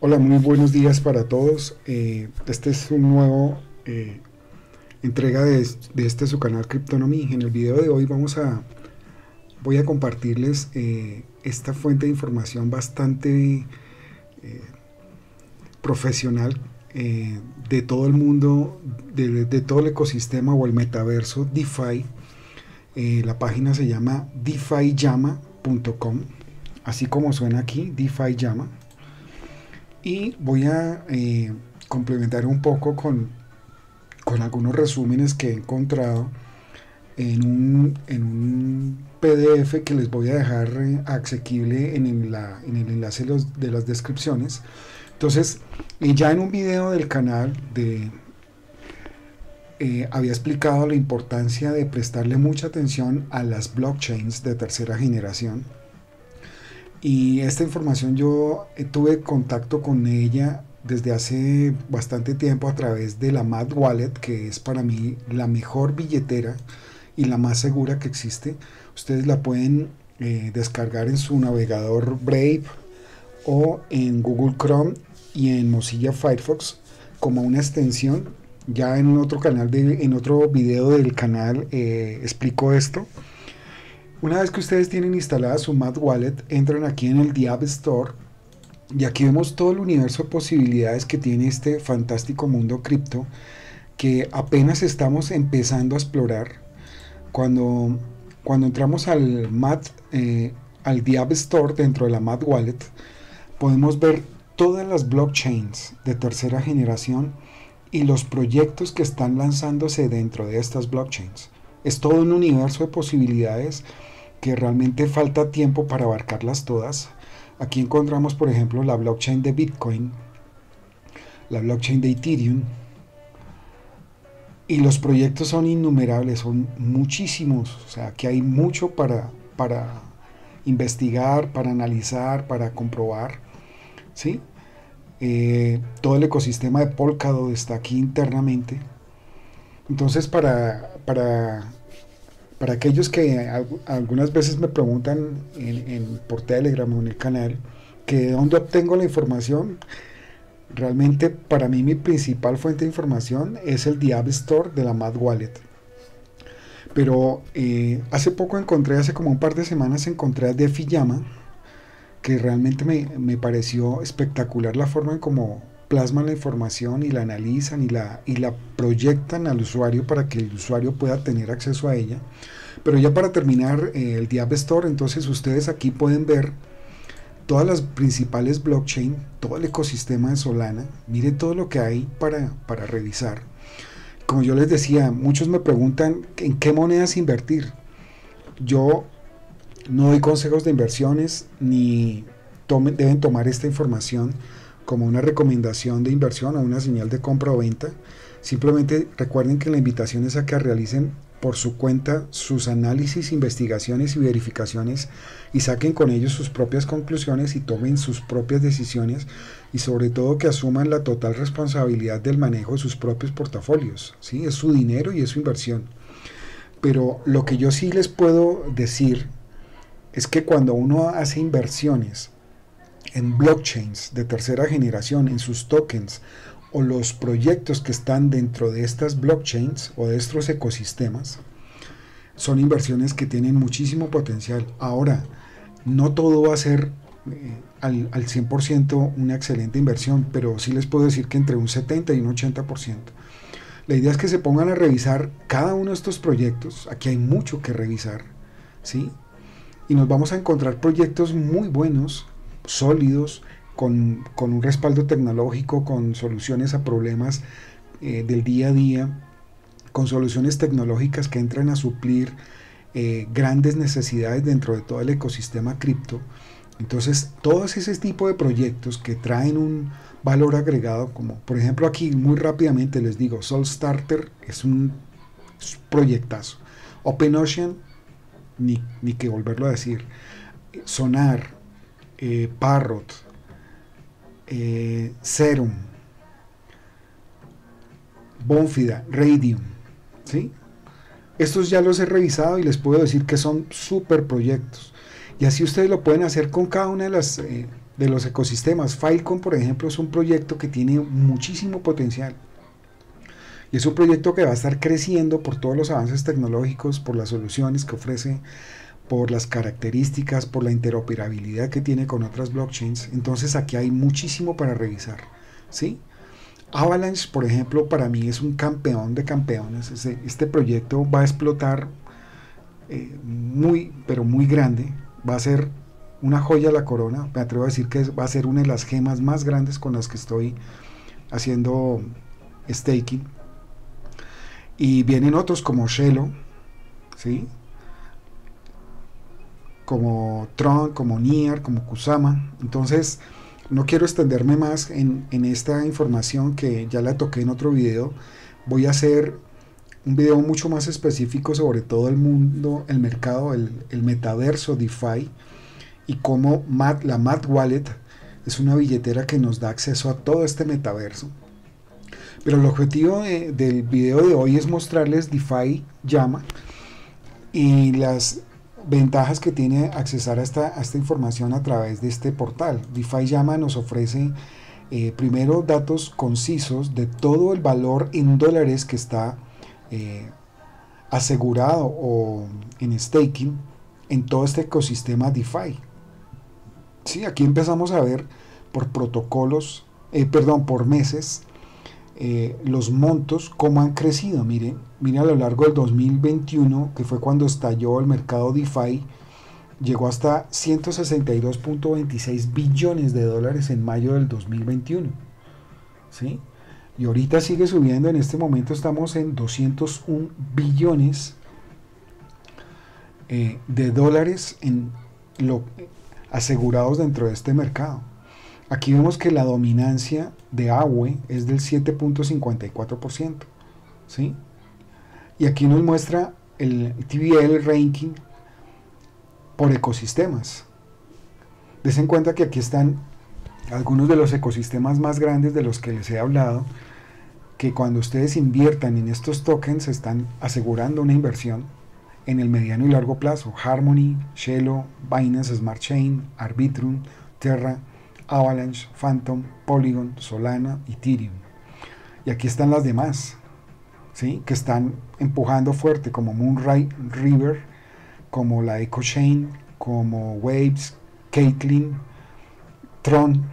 Hola, muy buenos días para todos. Eh, este es un nuevo eh, entrega de, este su canal Cryptonomy. En el video de hoy vamos a voy a compartirles eh, esta fuente de información bastante profesional de todo el mundo, de, de, todo el ecosistema o el metaverso DeFi. la página se llama defiyama.com, así como suena aquí, DeFi Llama y voy a eh, complementar un poco con, con, algunos resúmenes que he encontrado en un, en un, PDF que les voy a dejar eh, asequible en, el, en el enlace de, las descripciones. Entonces, ya en un video del canal de, eh, había explicado la importancia de prestarle mucha atención a las blockchains de tercera generación y esta información yo eh, tuve contacto con ella desde hace bastante tiempo a través de la Mad Wallet, que es para mí la mejor billetera y la más segura que existe. Ustedes la pueden eh, descargar en su navegador Brave o en Google Chrome y en Mozilla Firefox como una extensión. Ya en otro canal de, en otro video del canal eh, explico esto. Una vez que ustedes tienen instalada su Mad Wallet, entran aquí en el The App Store y aquí vemos todo el universo de posibilidades que tiene este fantástico mundo cripto que apenas estamos empezando a explorar. Cuando, cuando entramos al Mad, eh, al The App Store dentro de la Mad Wallet, podemos ver todas las blockchains de tercera generación y los proyectos que están lanzándose dentro de estas blockchains. Es todo un universo de posibilidades que realmente falta tiempo para abarcarlas todas. Aquí encontramos, por ejemplo, la blockchain de Bitcoin, la blockchain de Ethereum, y los proyectos son innumerables, son muchísimos, o sea, que hay mucho para, para investigar, para analizar, para comprobar, ¿sí? Eh, todo el ecosistema de Polkadot está aquí internamente. Entonces, para, para para aquellos que algunas veces me preguntan por Telegram o en el canal que de dónde obtengo la información, realmente para mí mi principal fuente de información es el The Store de la Mad Wallet. Pero eh, hace poco encontré, hace como un par de semanas encontré a Defi Llama, que realmente me, me pareció espectacular la forma en cómo plasman la información y la analizan y la, y la proyectan al usuario para que el usuario pueda tener acceso a ella. Pero ya para terminar eh, el Diab Store, entonces ustedes aquí pueden ver todas las principales blockchain, todo el ecosistema de Solana. Mire todo lo que hay para, para revisar. Como yo les decía, muchos me preguntan en qué monedas invertir. Yo no doy consejos de inversiones ni deben tomar esta información como una recomendación de inversión o una señal de compra o venta. Simplemente recuerden que la invitación es a que realicen por su cuenta sus análisis, investigaciones y verificaciones y saquen con ellos sus propias conclusiones y tomen sus propias decisiones y sobre todo que asuman la total responsabilidad del manejo de sus propios portafolios. ¿sí? Es su dinero y es su inversión. Pero lo que yo sí les puedo decir es que cuando uno hace inversiones en blockchains de tercera generación, en sus tokens o los proyectos que están dentro de estas blockchains o de estos ecosistemas, son inversiones que tienen muchísimo potencial. Ahora, no todo va a ser eh, al, al, 100% una excelente inversión, pero sí les puedo decir que entre un 70 y un 80%. La idea es que se pongan a revisar cada uno de estos proyectos. Aquí hay mucho que revisar, ¿sí? Y nos vamos a encontrar proyectos muy buenos sólidos, con, un respaldo tecnológico, con soluciones a problemas eh, del día a día, con soluciones tecnológicas que entran a suplir eh, grandes necesidades dentro de todo el ecosistema cripto. Entonces, todos ese tipo de proyectos que traen un valor agregado, como por ejemplo aquí muy rápidamente les digo, Soul Starter es un, proyectazo. OpenOcean, ni, ni que volverlo a decir. Sonar, eh, Parrot, eh, Serum, Bonfida, Radium. ¿sí? Estos ya los he revisado y les puedo decir que son super proyectos. Y así ustedes lo pueden hacer con cada una de las, eh, de los ecosistemas. Filecon, por ejemplo, es un proyecto que tiene muchísimo potencial. Y es un proyecto que va a estar creciendo por todos los avances tecnológicos, por las soluciones que ofrece, por las características, por la interoperabilidad que tiene con otras blockchains. Entonces aquí hay muchísimo para revisar. ¿sí? Avalanche, por ejemplo, para mí es un campeón de campeones. Este, proyecto va a explotar eh, muy, pero muy grande. Va a ser una joya la corona. Me atrevo a decir que va a ser una de las gemas más grandes con las que estoy haciendo staking. Y vienen otros como Shelo, ¿sí? Como Tron, como Nier, como Kusama. Entonces, no quiero extenderme más en, esta información que ya la toqué en otro video. Voy a hacer un video mucho más específico sobre todo el mundo, el mercado, el, metaverso DeFi y cómo la Mat Wallet es una billetera que nos da acceso a todo este metaverso. Pero el objetivo del video de hoy es mostrarles DeFi Llama y las ventajas que tiene accesar a esta, esta información a través de este portal. DeFi Llama nos ofrece eh, primero datos concisos de todo el valor en dólares que está eh, asegurado o en staking en todo este ecosistema DeFi. Sí, aquí empezamos a ver por protocolos, eh, perdón, por meses, eh, los montos, cómo han crecido. Miren, miren a lo largo del 2021, que fue cuando estalló el mercado DeFi, llegó hasta 162.26 billones de dólares en mayo del 2021. ¿sí? Y ahorita sigue subiendo, en este momento estamos en 201 billones eh, de dólares en lo, asegurados dentro de este mercado. Aquí vemos que la dominancia de AWE es del 7.54%. ¿sí? Y aquí nos muestra el TVL ranking por ecosistemas. Desen cuenta que aquí están algunos de los ecosistemas más grandes de los que les he hablado, que cuando ustedes inviertan en estos tokens están asegurando una inversión en el mediano y largo plazo. Harmony, Shelo, Binance Smart Chain, Arbitrum, Terra, Avalanche, Phantom, Polygon, Solana, Ethereum. Y aquí están las demás, ¿sí? que están empujando fuerte, como Moonlight River, como la EcoChain, como Waves, Caitlin, Tron,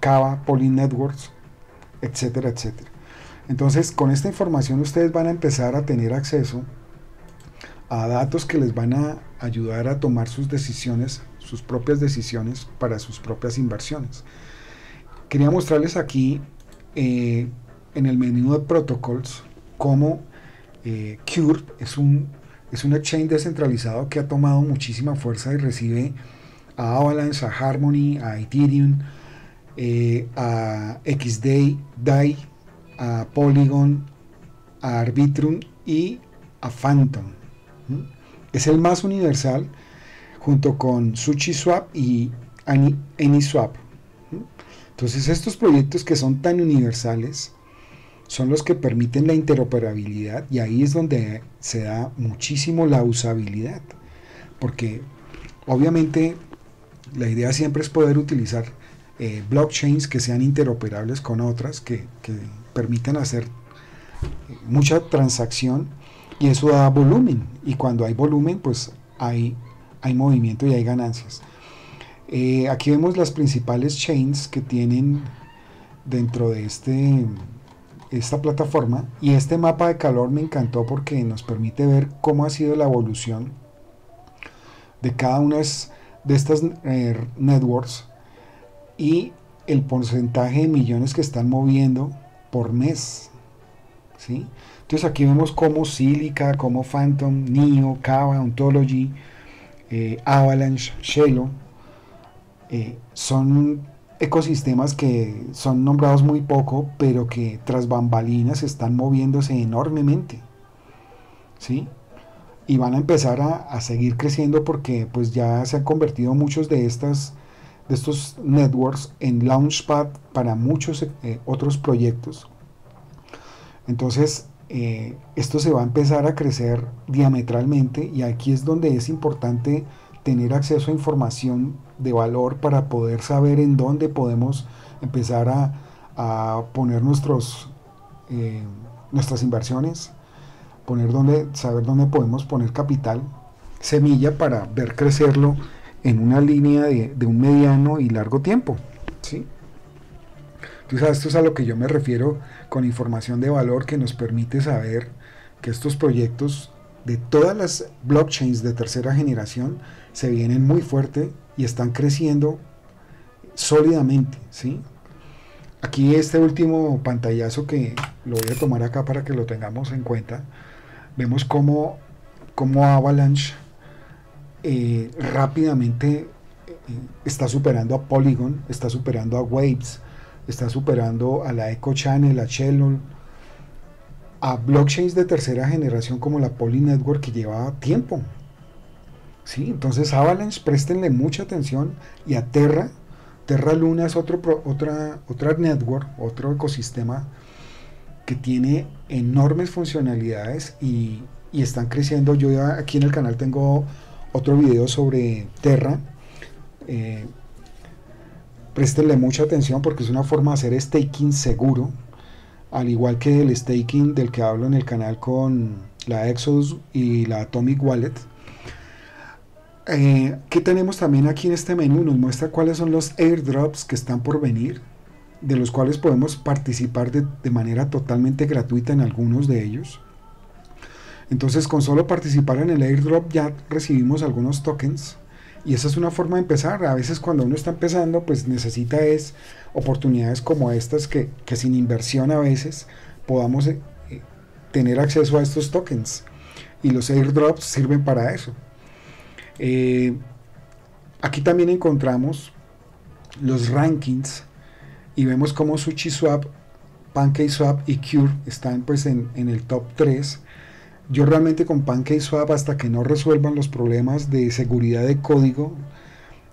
Kava, Poly Networks, etcétera, etcétera. Entonces, con esta información ustedes van a empezar a tener acceso a datos que les van a ayudar a tomar sus decisiones sus propias decisiones para sus propias inversiones. Quería mostrarles aquí eh, en el menú de protocols cómo eh, Cure es un, es un exchange descentralizado que ha tomado muchísima fuerza y recibe a Avalanche, a Harmony, a Ethereum, eh, a XDAI, DAI, a Polygon, a Arbitrum y a Phantom. Es el más universal junto con SushiSwap y AnySwap. Entonces estos proyectos que son tan universales son los que permiten la interoperabilidad y ahí es donde se da muchísimo la usabilidad. Porque obviamente la idea siempre es poder utilizar eh, blockchains que sean interoperables con otras, que, que permitan hacer mucha transacción y eso da volumen. Y cuando hay volumen, pues hay hay movimiento y hay ganancias. Eh, aquí vemos las principales chains que tienen dentro de este, esta plataforma y este mapa de calor me encantó porque nos permite ver cómo ha sido la evolución de cada una de estas eh, networks y el porcentaje de millones que están moviendo por mes. ¿sí? Entonces aquí vemos cómo Silica, como Phantom, NIO, Kava, Ontology, eh, Avalanche, Shelo, eh, son ecosistemas que son nombrados muy poco, pero que tras bambalinas están moviéndose enormemente. ¿Sí? Y van a empezar a, seguir creciendo porque pues ya se han convertido muchos de estas de estos networks en launchpad para muchos eh, otros proyectos. Entonces, eh, esto se va a empezar a crecer diametralmente y aquí es donde es importante tener acceso a información de valor para poder saber en dónde podemos empezar a, poner nuestros, eh, nuestras inversiones, poner dónde, saber dónde podemos poner capital, semilla para ver crecerlo en una línea de, un mediano y largo tiempo. ¿sí? Entonces, esto es a lo que yo me refiero con información de valor que nos permite saber que estos proyectos de todas las blockchains de tercera generación se vienen muy fuerte y están creciendo sólidamente, ¿sí? Aquí este último pantallazo que lo voy a tomar acá para que lo tengamos en cuenta, vemos cómo, cómo Avalanche eh, rápidamente eh, está superando a Polygon, está superando a Waves, está superando a la Echo Channel, a Shell, a blockchains de tercera generación como la Poly Network que llevaba tiempo. ¿Sí? Entonces Avalanche, préstenle mucha atención y a Terra. Terra Luna es otro, otra, otra network, otro ecosistema que tiene enormes funcionalidades y, están creciendo. Yo aquí en el canal tengo otro video sobre Terra. Eh, préstenle mucha atención porque es una forma de hacer staking seguro al igual que el staking del que hablo en el canal con la Exodus y la Atomic Wallet. Eh, ¿Qué tenemos también aquí en este menú? Nos muestra cuáles son los airdrops que están por venir, de los cuales podemos participar de, de manera totalmente gratuita en algunos de ellos. Entonces con solo participar en el airdrop ya recibimos algunos tokens y esa es una forma de empezar. A veces cuando uno está empezando, pues necesita es oportunidades como estas que, sin inversión a veces podamos eh, tener acceso a estos tokens. Y los airdrops sirven para eso. Eh, aquí también encontramos los rankings y vemos cómo SushiSwap, PancakeSwap y Cure están pues en, en el top 3 yo realmente con PancakeSwap hasta que no resuelvan los problemas de seguridad de código,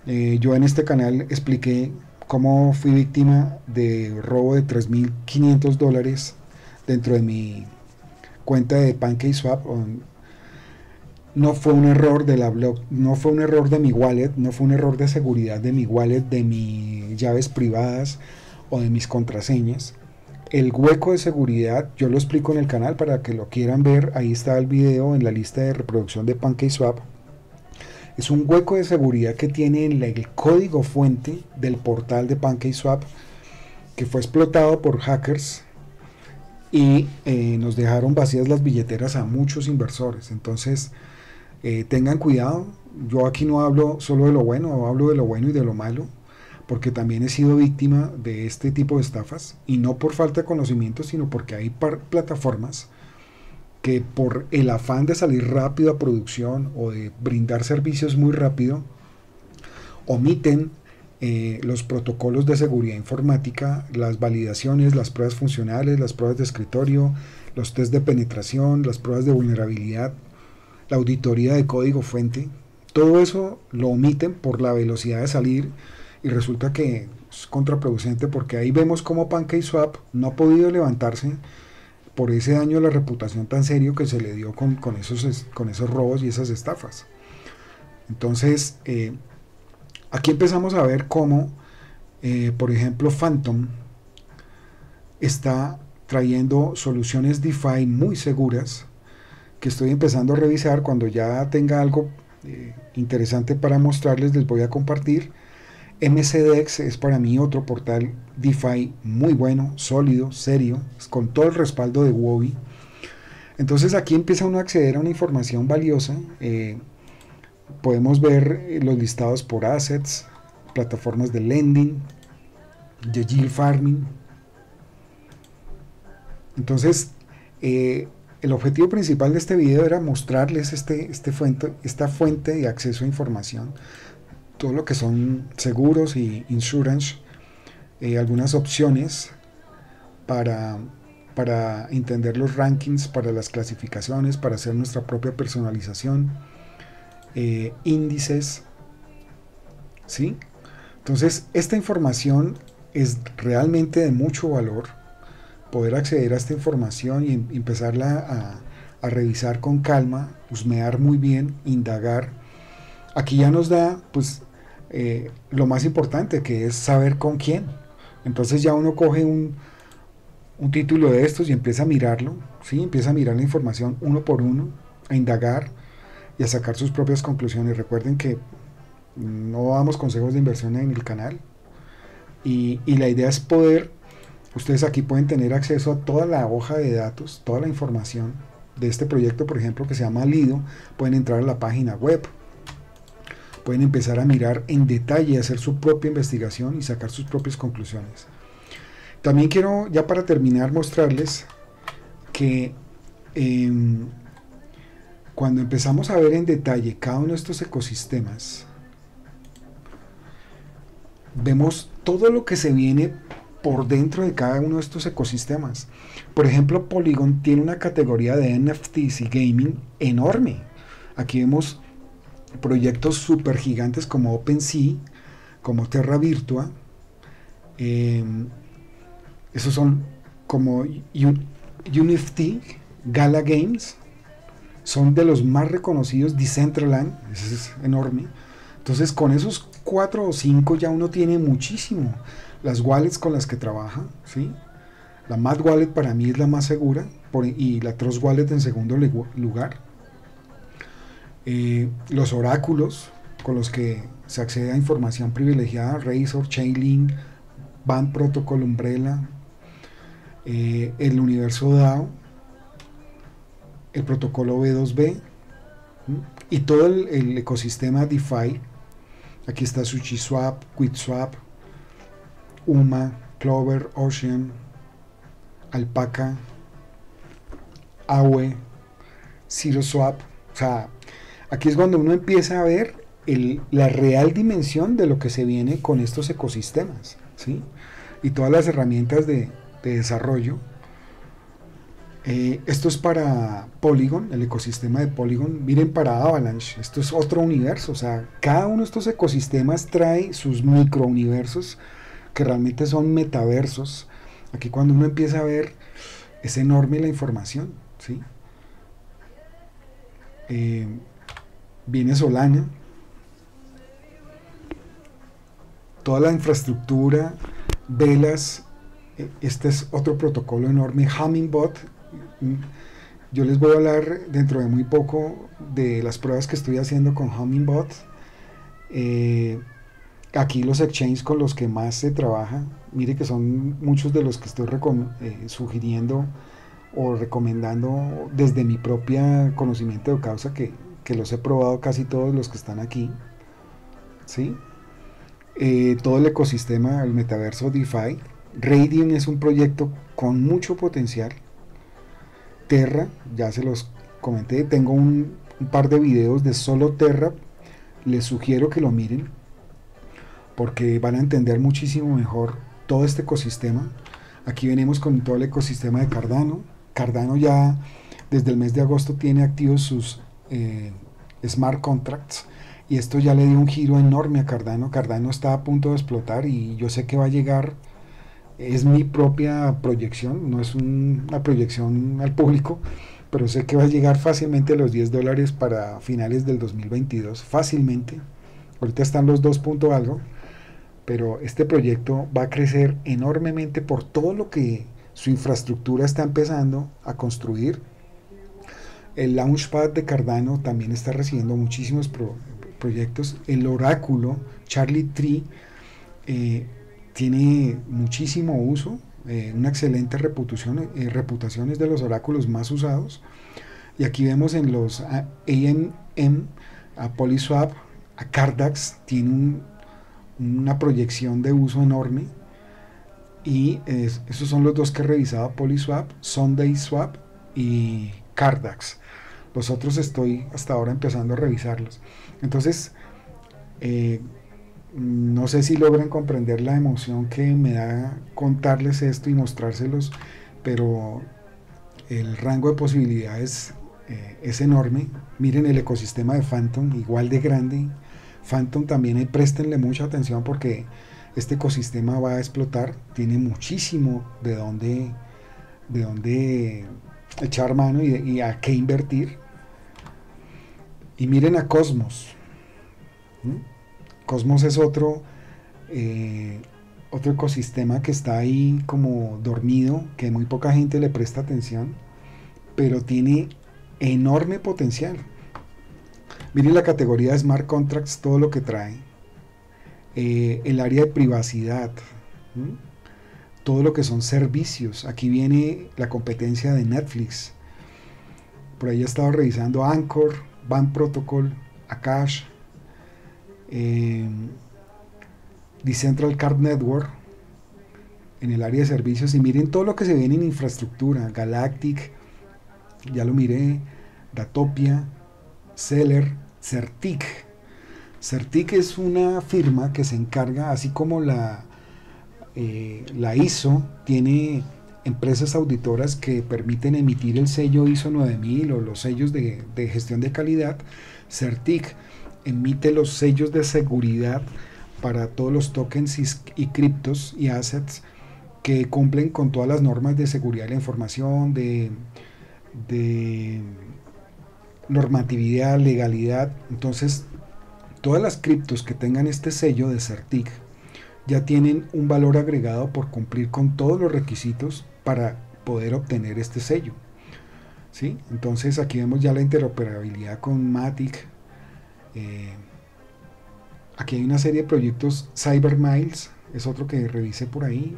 eh, yo en este canal expliqué cómo fui víctima de robo de 3.500 dólares dentro de mi cuenta de PancakeSwap. No fue un error de la blog, no fue un error de mi wallet, no fue un error de seguridad de mi wallet, de mis llaves privadas o de mis contraseñas el hueco de seguridad, yo lo explico en el canal para que lo quieran ver, ahí está el video en la lista de reproducción de PancakeSwap. Es un hueco de seguridad que tiene en el código fuente del portal de PancakeSwap que fue explotado por hackers y eh, nos dejaron vacías las billeteras a muchos inversores. Entonces, eh, tengan cuidado. Yo aquí no hablo solo de lo bueno, hablo de lo bueno y de lo malo porque también he sido víctima de este tipo de estafas y no por falta de conocimiento, sino porque hay plataformas que por el afán de salir rápido a producción o de brindar servicios muy rápido, omiten eh, los protocolos de seguridad informática, las validaciones, las pruebas funcionales, las pruebas de escritorio, los test de penetración, las pruebas de vulnerabilidad, la auditoría de código fuente. Todo eso lo omiten por la velocidad de salir y resulta que es contraproducente porque ahí vemos cómo PancakeSwap no ha podido levantarse por ese daño de la reputación tan serio que se le dio con, esos, con esos robos y esas estafas. Entonces, eh, aquí empezamos a ver cómo, eh, por ejemplo, Phantom está trayendo soluciones DeFi muy seguras que estoy empezando a revisar. Cuando ya tenga algo eh, interesante para mostrarles, les voy a compartir MCDX es para mí otro portal DeFi muy bueno, sólido, serio, con todo el respaldo de Wobi. Entonces aquí empieza uno a acceder a una información valiosa. Eh, podemos ver eh, los listados por assets, plataformas de lending, de yield farming. Entonces, eh, el objetivo principal de este video era mostrarles este, este fuente, esta fuente de acceso a información todo lo que son seguros y insurance, eh, algunas opciones para, para entender los rankings, para las clasificaciones, para hacer nuestra propia personalización, eh, índices, ¿sí? Entonces, esta información es realmente de mucho valor, poder acceder a esta información y em, empezarla a, a revisar con calma, husmear muy bien, indagar, aquí ya nos da pues eh, lo más importante que es saber con quién. Entonces ya uno coge un, un título de estos y empieza a mirarlo, ¿sí? empieza a mirar la información uno por uno, a indagar y a sacar sus propias conclusiones. Recuerden que no damos consejos de inversión en el canal y, la idea es poder, ustedes aquí pueden tener acceso a toda la hoja de datos, toda la información de este proyecto, por ejemplo, que se llama Lido, pueden entrar a la página web, pueden empezar a mirar en detalle, hacer su propia investigación y sacar sus propias conclusiones. También quiero, ya para terminar, mostrarles que em, cuando empezamos a ver en detalle cada uno de estos ecosistemas, vemos todo lo que se viene por dentro de cada uno de estos ecosistemas. Por ejemplo, Polygon tiene una categoría de NFTs y gaming enorme. Aquí vemos proyectos super gigantes como OpenSea, como Terra Virtua. Em, esos son como Unity, Gala Games, son de los más reconocidos, Decentraland, ese es enorme. Entonces con esos cuatro o cinco ya uno tiene muchísimo. Las wallets con las que trabaja, ¿sí? La Mad Wallet para mí es la más segura y la Trust Wallet en segundo lugar. Eh, los oráculos con los que se accede a información privilegiada, Razor, Chainlink, Band Protocol Umbrella, eh, el universo DAO, el protocolo B2B y todo el, ecosistema DeFi. Aquí está SushiSwap, QuidSwap, UMA, Clover, Ocean, Alpaca, Aue, ZeroSwap. O sea, aquí es cuando uno empieza a ver la real dimensión de lo que se viene con estos ecosistemas. ¿sí? Y todas las herramientas de, de desarrollo. Eh, esto es para Polygon, el ecosistema de Polygon. Miren para Avalanche, esto es otro universo. O sea, cada uno de estos ecosistemas trae sus microuniversos que realmente son metaversos. Aquí cuando uno empieza a ver, es enorme la información. ¿sí? Eh, viene Solana. Toda la infraestructura, velas, este es otro protocolo enorme, Hummingbot. Yo les voy a hablar dentro de muy poco de las pruebas que estoy haciendo con Hummingbot. Eh, aquí los exchanges con los que más se trabaja, mire que son muchos de los que estoy eh, sugiriendo o recomendando desde mi propia conocimiento de causa que, los he probado casi todos los que están aquí. ¿sí? Eh, todo el ecosistema, el metaverso DeFi, Radium es un proyecto con mucho potencial. Terra, ya se los comenté, tengo un, par de videos de solo Terra. Les sugiero que lo miren porque van a entender muchísimo mejor todo este ecosistema. Aquí venimos con todo el ecosistema de Cardano. Cardano ya desde el mes de agosto tiene activos sus eh, smart contracts y esto ya le dio un giro enorme a Cardano. Cardano está a punto de explotar y yo sé que va a llegar es mi propia proyección, no es una proyección al público, pero sé que va a llegar fácilmente a los 10 dólares para finales del 2022, fácilmente. Ahorita están los 2 puntos algo, pero este proyecto va a crecer enormemente por todo lo que su infraestructura está empezando a construir. El Launchpad de Cardano también está recibiendo muchísimos proyectos. El oráculo, Charlie Tree, eh, tiene muchísimo uso, eh, una excelente reputación, eh, es de los oráculos más usados. Y aquí vemos en los AMM, a Polyswap, a Cardax, tiene una proyección de uso enorme. Y esos son los dos que he revisado, Polyswap, Sunday Swap y Cardax. Los otros estoy hasta ahora empezando a revisarlos. Entonces, eh, no sé si logran comprender la emoción que me da contarles esto y mostrárselos, pero el rango de posibilidades eh, es enorme. Miren el ecosistema de Phantom, igual de grande. Phantom también eh, préstenle mucha atención porque este ecosistema va a explotar, tiene muchísimo de dónde, de dónde echar mano y, a qué invertir. Y miren a Cosmos. Cosmos es otro, eh, otro ecosistema que está ahí como dormido, que muy poca gente le presta atención, pero tiene enorme potencial. Miren la categoría de Smart Contracts, todo lo que trae. Eh, el área de privacidad, todo lo que son servicios. Aquí viene la competencia de Netflix. Por ahí he estado revisando Anchor, Band Protocol, Akash, eh, Decentral Card Network en el área de servicios y miren todo lo que se viene en infraestructura, Galactic, ya lo miré, Datopia, Seller, Certic. Certic es una firma que se encarga, así como la, eh, la ISO tiene empresas auditoras que permiten emitir el sello ISO 9000 o los sellos de, gestión de calidad, Certic emite los sellos de seguridad para todos los tokens y, criptos y assets que cumplen con todas las normas de seguridad de la información, de, de normatividad, legalidad. Entonces, todas las criptos que tengan este sello de CERTIC ya tienen un valor agregado por cumplir con todos los requisitos para poder obtener este sello. ¿Sí? Entonces aquí vemos ya la interoperabilidad con Matic, eh, aquí hay una serie de proyectos Cyber Miles, es otro que revisé por ahí,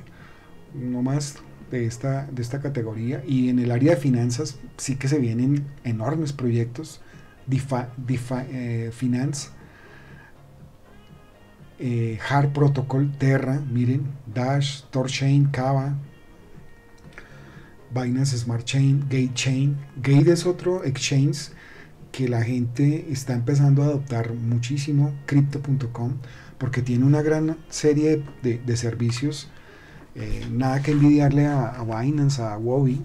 no más de esta, de esta categoría. Y en el área de finanzas sí que se vienen enormes proyectos. DeFi, eh, Finance, eh, Hard Protocol, Terra, miren, Dash, Torchain, Kava, Binance Smart Chain, Gate Chain. Gate es otro exchange que la gente está empezando a adoptar muchísimo crypto.com porque tiene una gran serie de, servicios. Eh, nada que envidiarle a, Binance, a Wobi.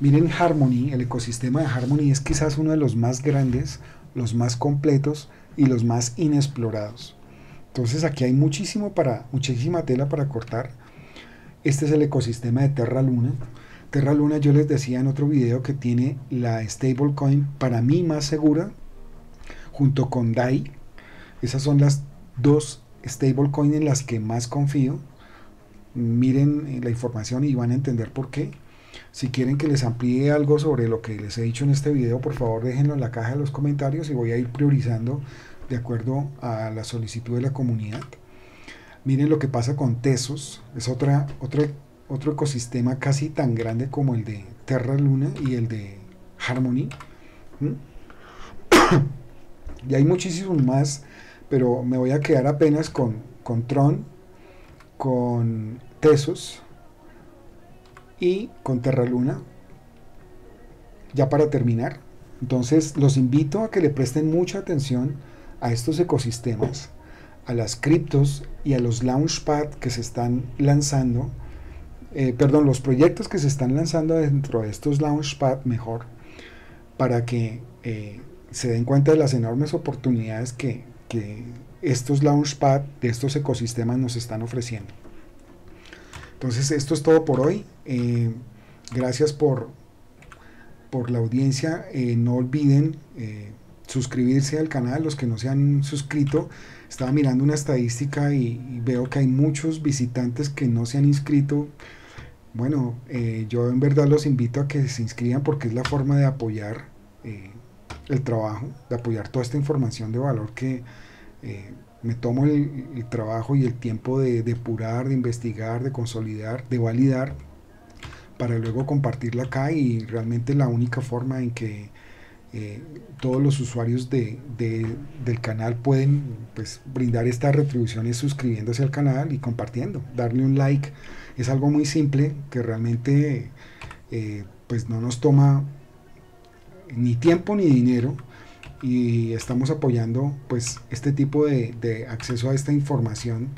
Miren Harmony, el ecosistema de Harmony es quizás uno de los más grandes, los más completos y los más inexplorados. Entonces aquí hay muchísimo para, muchísima tela para cortar. Este es el ecosistema de Terra Luna. Terra Luna yo les decía en otro video que tiene la stablecoin para mí más segura junto con DAI. Esas son las dos stablecoins en las que más confío. Miren la información y van a entender por qué. Si quieren que les amplíe algo sobre lo que les he dicho en este video, por favor déjenlo en la caja de los comentarios y voy a ir priorizando de acuerdo a la solicitud de la comunidad. Miren lo que pasa con Tesos, es otro ecosistema casi tan grande como el de Terra Luna y el de Harmony. y hay muchísimos más, pero me voy a quedar apenas con, con Tron, con Tesos y con Terra Luna. Ya para terminar. Entonces los invito a que le presten mucha atención a estos ecosistemas, a las criptos y a los launchpad que se están lanzando eh, perdón, los proyectos que se están lanzando dentro de estos Launchpad mejor, para que eh, se den cuenta de las enormes oportunidades que, estos Launchpad de estos ecosistemas nos están ofreciendo. Entonces, esto es todo por hoy. Eh, gracias por, por la audiencia. no olviden suscribirse al canal, los que no se han suscrito. Estaba mirando una estadística y, veo que hay muchos visitantes que no se han inscrito bueno, eh, yo en verdad los invito a que se inscriban porque es la forma de apoyar eh, el trabajo, de apoyar toda esta información de valor que eh, me tomo el, trabajo y el tiempo de depurar, de investigar, de consolidar, de validar, para luego compartirla acá y realmente la única forma en que todos los usuarios de, del canal pueden pues, brindar esta retribución es suscribiéndose al canal y compartiendo, darle un like es algo muy simple que realmente eh, pues no nos toma ni tiempo ni dinero y estamos apoyando pues este tipo de, acceso a esta información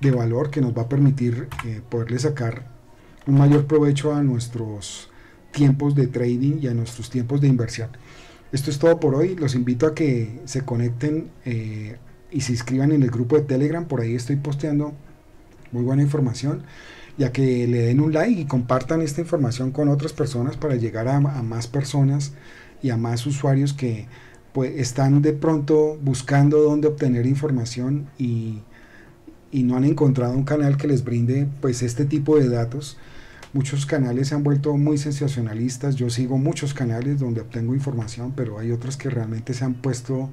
de valor que nos va a permitir eh, poderle sacar un mayor provecho a nuestros tiempos de trading y a nuestros tiempos de inversión. Esto es todo por hoy. Los invito a que se conecten eh, y se inscriban en el grupo de Telegram. Por ahí estoy posteando muy buena información ya que le den un like y compartan esta información con otras personas para llegar a, más personas y a más usuarios que pues están de pronto buscando dónde obtener información y, y no han encontrado un canal que les brinde pues este tipo de datos. Muchos canales se han vuelto muy sensacionalistas. Yo sigo muchos canales donde obtengo información, pero hay otros que realmente se han puesto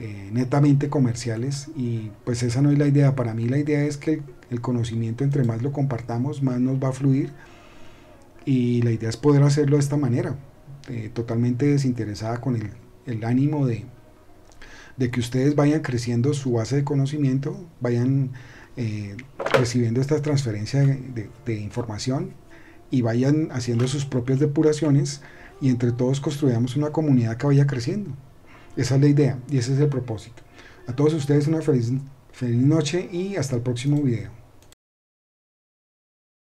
eh, netamente comerciales y pues esa no es la idea. Para mí la idea es que el conocimiento entre más lo compartamos, más nos va a fluir y la idea es poder hacerlo de esta manera, eh, totalmente desinteresada con el, el ánimo de, de que ustedes vayan creciendo su base de conocimiento, vayan eh, recibiendo esta transferencia de, de, información y vayan haciendo sus propias depuraciones y entre todos construyamos una comunidad que vaya creciendo. Esa es la idea y ese es el propósito. A todos ustedes una feliz, feliz noche y hasta el próximo video.